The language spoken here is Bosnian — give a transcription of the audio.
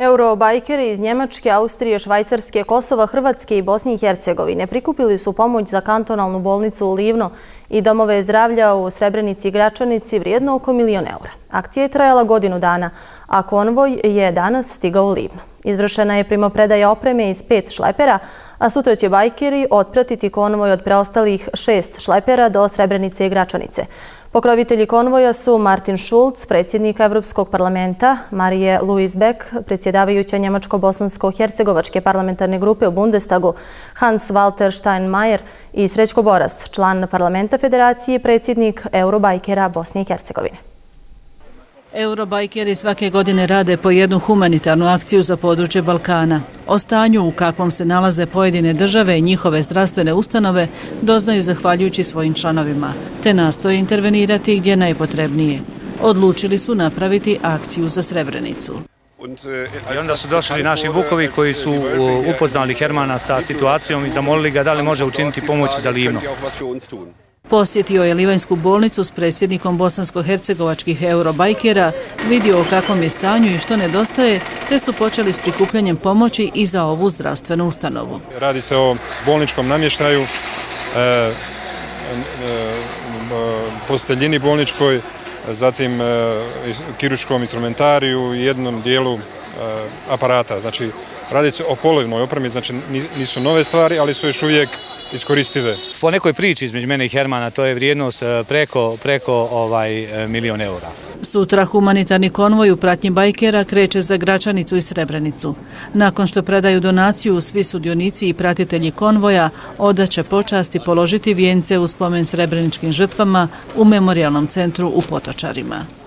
Eurobajkeri iz Njemačke, Austrije, Švajcarske, Kosova, Hrvatske i Bosni i Hercegovine prikupili su pomoć za kantonalnu bolnicu u Livno i domove zdravlja u Srebrenici i Gračanici vrijedno oko milijon eura. Akcija je trajala godinu dana, a konvoj je danas stigao u Livno. Izvršena je primopredaja opreme iz pet šlepera, a sutra će bajkeri otpratiti konvoj od preostalih šest šlepera do Srebrenice i Gračanice. Pokrovitelji konvoja su Martin Schulz, predsjednik Evropskog parlamenta, Marije Louise Beck, predsjedavajuća Njemačko-Bosansko-Hercegovačke parlamentarne grupe u Bundestagu, Hans Walter Steinmeier i Srećko Boras, član parlamenta federacije, predsjednik Eurobajkera Bosne i Hercegovine. Eurobajkeri svake godine rade po jednu humanitarnu akciju za područje Balkana. O stanju u kakvom se nalaze pojedine države i njihove zdravstvene ustanove doznaju zahvaljujući svojim članovima, te nastoje intervenirati gdje najpotrebnije. Odlučili su napraviti akciju za Srebrenicu. I onda su došli naši vukovi koji su upoznali Hermana sa situacijom i zamolili ga da li može učiniti pomoć za Livno. Posjetio je Livanjsku bolnicu s predsjednikom bosansko-hercegovačkih eurobajkera, vidio o kakvom je stanju i što nedostaje, te su počeli s prikupljanjem pomoći i za ovu zdravstvenu ustanovu. Radi se o bolničkom namještaju, e, e, posteljini bolničkoj, zatim e, kiručkom instrumentariju i jednom dijelu e, aparata. Znači, radi se o polovnoj opremi, znači nisu nove stvari, ali su još uvijek iskoristive. Po nekoj priči između mene i Hermana, to je vrijednost e, preko, preko ovaj, e, milion eura. Sutra humanitarni konvoj u pratnji bajkera kreće za Gračanicu i Srebrenicu. Nakon što predaju donaciju, svi sudionici i pratitelji konvoja odaće počasti položiti vijence u spomen srebreničkim žrtvama u memorialnom centru u Potočarima.